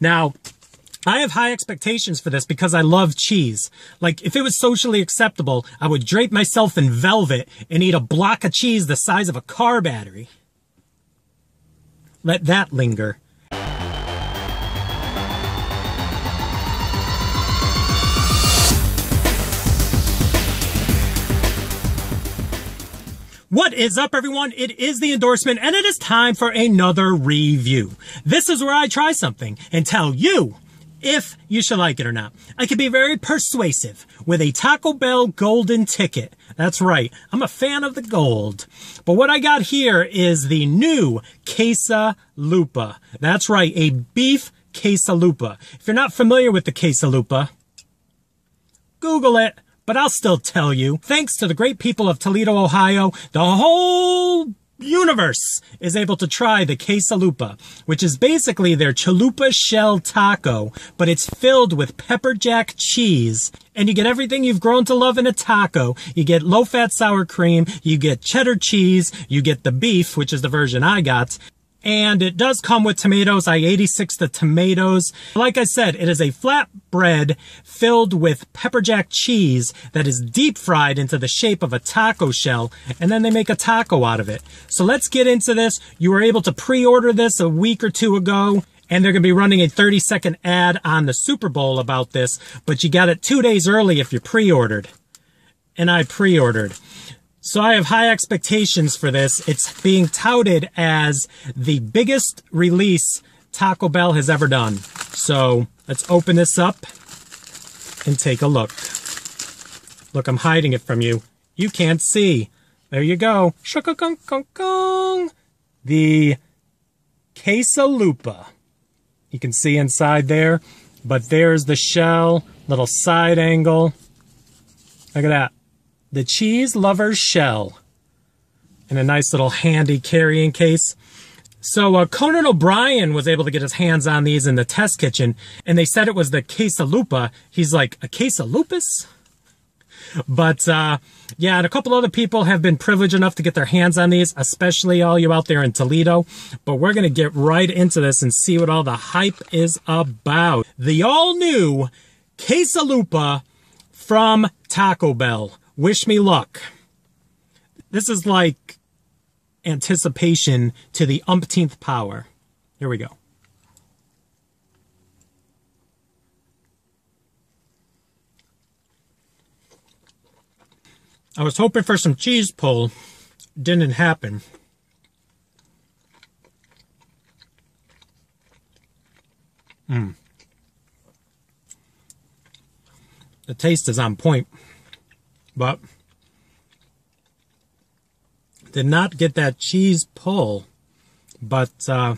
Now, I have high expectations for this because I love cheese. Like, if it was socially acceptable, I would drape myself in velvet and eat a block of cheese the size of a car battery. Let that linger. Is up, everyone? It is the endorsement, and it is time for another review. This is where I try something and tell you if you should like it or not. I can be very persuasive with a Taco Bell golden ticket. That's right. I'm a fan of the gold. But what I got here is the new Quesalupa. That's right. A beef Quesalupa. If you're not familiar with the Quesalupa, Google it but I'll still tell you. Thanks to the great people of Toledo, Ohio, the whole universe is able to try the quesalupa, which is basically their chalupa shell taco, but it's filled with pepper jack cheese. And you get everything you've grown to love in a taco. You get low fat sour cream, you get cheddar cheese, you get the beef, which is the version I got, and it does come with tomatoes. I 86 the tomatoes. Like I said, it is a flat bread filled with pepper jack cheese that is deep fried into the shape of a taco shell, and then they make a taco out of it. So let's get into this. You were able to pre-order this a week or two ago. And they're going to be running a 30 second ad on the Super Bowl about this, but you got it two days early if you pre-ordered. And I pre-ordered. So I have high expectations for this. It's being touted as the biggest release Taco Bell has ever done. So let's open this up and take a look. Look, I'm hiding it from you. You can't see. There you go. The Quesalupa. You can see inside there, but there's the shell, little side angle. Look at that the cheese lover's shell in a nice little handy carrying case. So uh, Conan O'Brien was able to get his hands on these in the test kitchen, and they said it was the quesalupa. He's like, a quesalupus? But uh, yeah, and a couple other people have been privileged enough to get their hands on these, especially all you out there in Toledo. But we're going to get right into this and see what all the hype is about. The all new quesalupa from Taco Bell. Wish me luck. This is like anticipation to the umpteenth power. Here we go. I was hoping for some cheese pull. Didn't happen. Mmm. The taste is on point but did not get that cheese pull. But uh,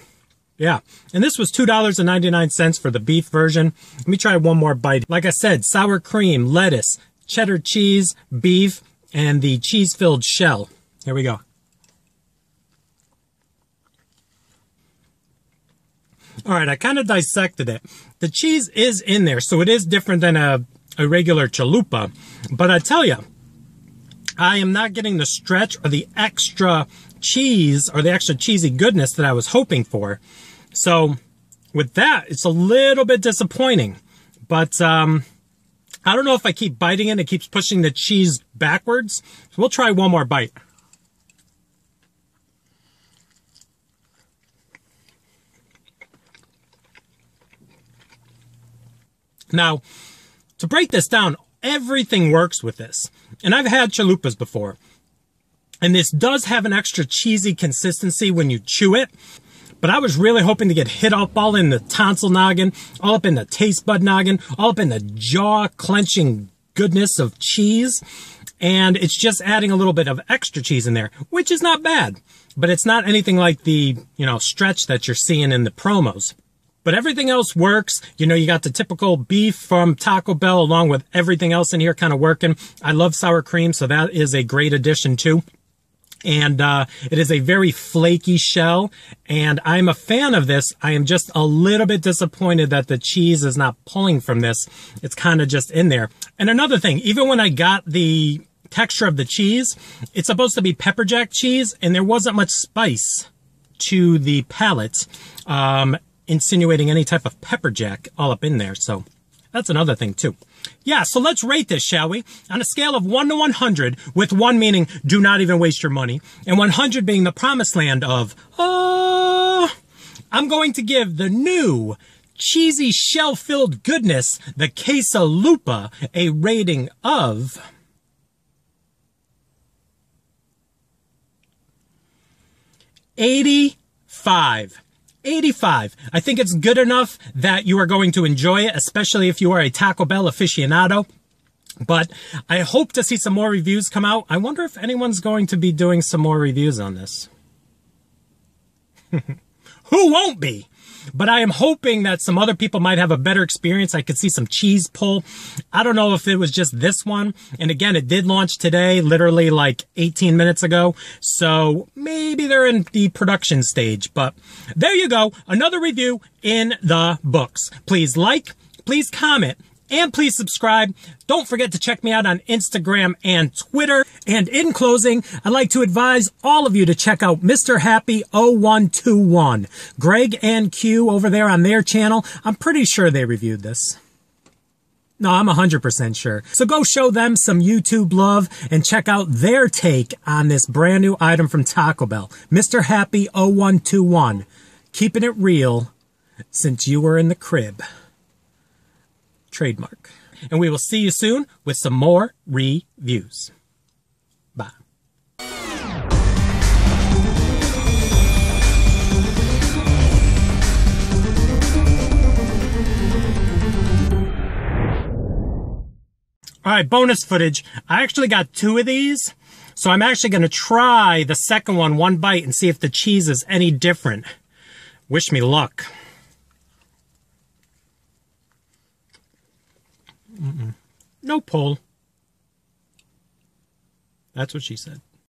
yeah, and this was $2.99 for the beef version. Let me try one more bite. Like I said, sour cream, lettuce, cheddar cheese, beef, and the cheese-filled shell. Here we go. All right, I kind of dissected it. The cheese is in there, so it is different than a a regular chalupa. But I tell you, I am not getting the stretch or the extra cheese or the extra cheesy goodness that I was hoping for. So with that, it's a little bit disappointing. But um, I don't know if I keep biting it, it keeps pushing the cheese backwards. So we'll try one more bite. Now, to break this down, everything works with this. And I've had chalupas before. And this does have an extra cheesy consistency when you chew it. But I was really hoping to get hit up all in the tonsil noggin, all up in the taste bud noggin, all up in the jaw clenching goodness of cheese. And it's just adding a little bit of extra cheese in there, which is not bad. But it's not anything like the, you know, stretch that you're seeing in the promos. But everything else works. You know, you got the typical beef from Taco Bell along with everything else in here kind of working. I love sour cream, so that is a great addition too and uh, it is a very flaky shell. And I'm a fan of this. I am just a little bit disappointed that the cheese is not pulling from this. It's kind of just in there. And another thing, even when I got the texture of the cheese, it's supposed to be pepper jack cheese, and there wasn't much spice to the palate. Um, insinuating any type of pepper jack all up in there. So that's another thing too. Yeah, so let's rate this, shall we? On a scale of 1 to 100, with 1 meaning do not even waste your money, and 100 being the promised land of, uh, I'm going to give the new cheesy shell-filled goodness, the Quesalupa, a rating of... Eighty-five. 85. I think it's good enough that you are going to enjoy it, especially if you are a Taco Bell aficionado. But I hope to see some more reviews come out. I wonder if anyone's going to be doing some more reviews on this. Who won't be? but I am hoping that some other people might have a better experience. I could see some cheese pull. I don't know if it was just this one. And again, it did launch today, literally like 18 minutes ago. So maybe they're in the production stage, but there you go. Another review in the books. Please like, please comment, and please subscribe. Don't forget to check me out on Instagram and Twitter. And in closing, I'd like to advise all of you to check out Mr. Happy 0121. Greg and Q over there on their channel. I'm pretty sure they reviewed this. No, I'm 100% sure. So go show them some YouTube love and check out their take on this brand new item from Taco Bell. Mr. Happy 0121. Keeping it real since you were in the crib trademark. And we will see you soon with some more reviews. Bye. All right, bonus footage. I actually got two of these. So I'm actually going to try the second one one bite and see if the cheese is any different. Wish me luck. Mm-mm. No pull. That's what she said.